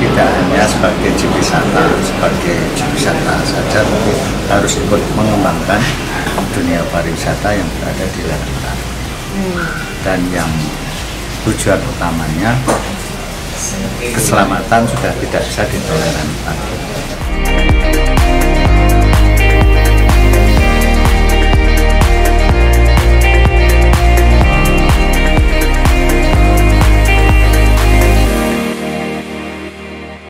tidak hanya sebagai wisata, sebagai wisata saja, tapi harus ikut mengembangkan dunia pariwisata yang berada di lereng Merapi. Hmm. Dan yang tujuan utamanya keselamatan sudah tidak bisa ditoleransi lagi.